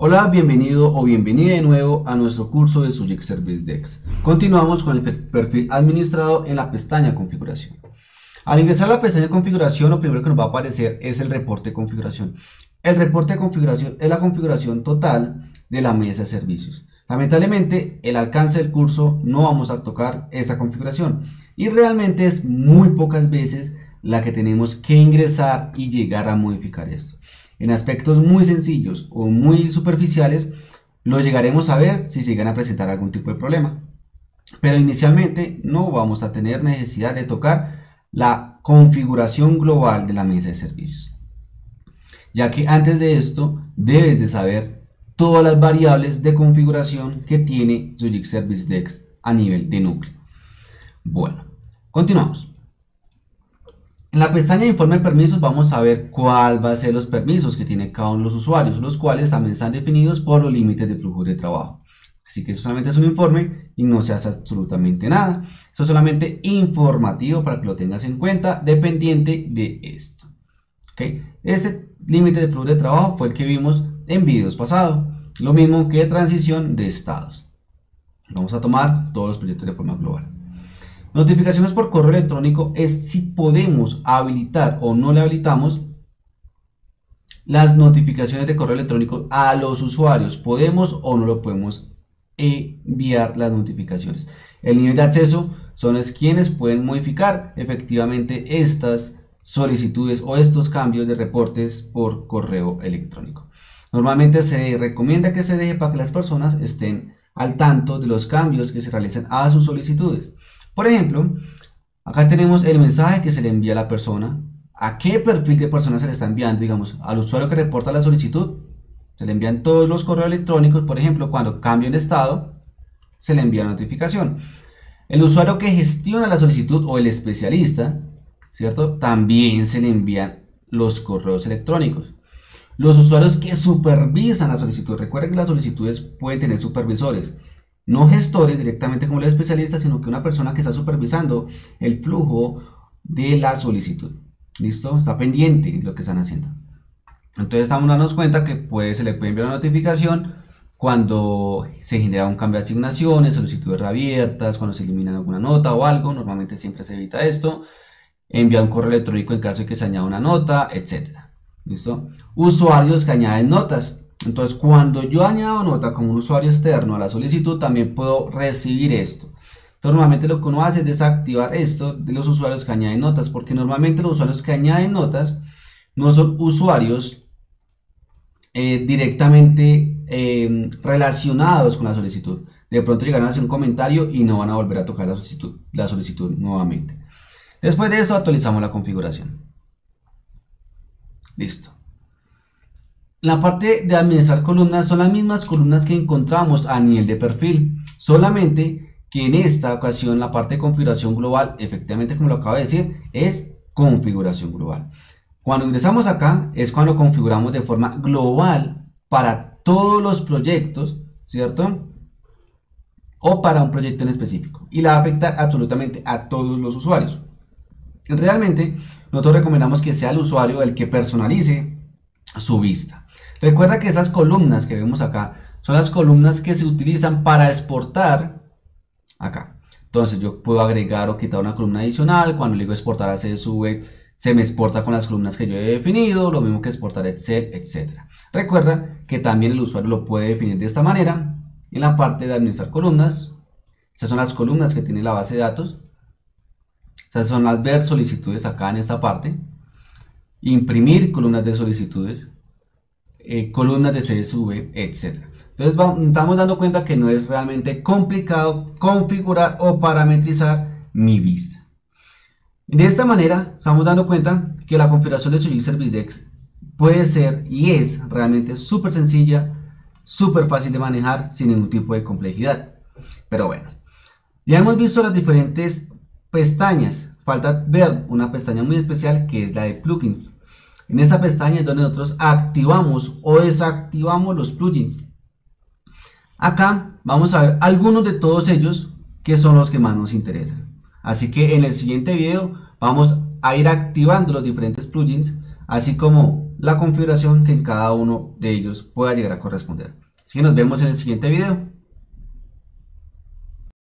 Hola, bienvenido o bienvenida de nuevo a nuestro curso de Subject Service Dex. Continuamos con el perfil administrado en la pestaña configuración. Al ingresar a la pestaña configuración, lo primero que nos va a aparecer es el reporte de configuración. El reporte de configuración es la configuración total de la mesa de servicios. Lamentablemente, el alcance del curso no vamos a tocar esa configuración y realmente es muy pocas veces la que tenemos que ingresar y llegar a modificar esto. En aspectos muy sencillos o muy superficiales, lo llegaremos a ver si se llegan a presentar algún tipo de problema. Pero inicialmente no vamos a tener necesidad de tocar la configuración global de la mesa de servicios. Ya que antes de esto debes de saber todas las variables de configuración que tiene Sujic Service Dex a nivel de núcleo. Bueno, continuamos. En la pestaña de informe de permisos vamos a ver cuál va a ser los permisos que tiene cada uno de los usuarios, los cuales también están definidos por los límites de flujo de trabajo. Así que eso solamente es un informe y no se hace absolutamente nada. Eso es solamente informativo para que lo tengas en cuenta, dependiente de esto. ¿Okay? Este límite de flujo de trabajo fue el que vimos en videos pasados. Lo mismo que transición de estados. Vamos a tomar todos los proyectos de forma global. Notificaciones por correo electrónico es si podemos habilitar o no le habilitamos las notificaciones de correo electrónico a los usuarios. Podemos o no lo podemos enviar las notificaciones. El nivel de acceso son es quienes pueden modificar efectivamente estas solicitudes o estos cambios de reportes por correo electrónico. Normalmente se recomienda que se deje para que las personas estén al tanto de los cambios que se realizan a sus solicitudes. Por ejemplo, acá tenemos el mensaje que se le envía a la persona, a qué perfil de persona se le está enviando, digamos, al usuario que reporta la solicitud, se le envían todos los correos electrónicos, por ejemplo, cuando cambia el estado, se le envía notificación. El usuario que gestiona la solicitud o el especialista, ¿cierto? También se le envían los correos electrónicos. Los usuarios que supervisan la solicitud, recuerden que las solicitudes pueden tener supervisores no gestores directamente como los especialistas, sino que una persona que está supervisando el flujo de la solicitud. ¿Listo? Está pendiente de lo que están haciendo. Entonces estamos dándonos cuenta que puede, se le puede enviar una notificación cuando se genera un cambio de asignaciones, solicitudes reabiertas, cuando se elimina alguna nota o algo, normalmente siempre se evita esto, enviar un correo electrónico en caso de que se añada una nota, etc. ¿Listo? Usuarios que añaden notas. Entonces, cuando yo añado nota como un usuario externo a la solicitud, también puedo recibir esto. normalmente lo que uno hace es desactivar esto de los usuarios que añaden notas, porque normalmente los usuarios que añaden notas no son usuarios eh, directamente em, relacionados con la solicitud. De pronto llegarán a hacer un comentario y no van a volver a tocar la solicitud, la solicitud nuevamente. Después de eso actualizamos la configuración. Listo. La parte de administrar columnas son las mismas columnas que encontramos a nivel de perfil, solamente que en esta ocasión la parte de configuración global, efectivamente como lo acabo de decir, es configuración global. Cuando ingresamos acá es cuando configuramos de forma global para todos los proyectos, ¿cierto? O para un proyecto en específico. Y la afecta absolutamente a todos los usuarios. Realmente, nosotros recomendamos que sea el usuario el que personalice su vista. Recuerda que esas columnas que vemos acá son las columnas que se utilizan para exportar acá. Entonces yo puedo agregar o quitar una columna adicional. Cuando le digo exportar a CSV, se me exporta con las columnas que yo he definido. Lo mismo que exportar Excel, etc. Recuerda que también el usuario lo puede definir de esta manera. En la parte de administrar columnas. Estas son las columnas que tiene la base de datos. Estas son las ver solicitudes acá en esta parte. Imprimir columnas de solicitudes eh, columnas de CSV, etc. Entonces estamos dando cuenta que no es realmente complicado configurar o parametrizar mi vista. De esta manera estamos dando cuenta que la configuración de su Service Dex puede ser y es realmente súper sencilla, súper fácil de manejar sin ningún tipo de complejidad. Pero bueno, ya hemos visto las diferentes pestañas. Falta ver una pestaña muy especial que es la de plugins. En esa pestaña es donde nosotros activamos o desactivamos los plugins. Acá vamos a ver algunos de todos ellos que son los que más nos interesan. Así que en el siguiente video vamos a ir activando los diferentes plugins, así como la configuración que en cada uno de ellos pueda llegar a corresponder. Así que nos vemos en el siguiente video.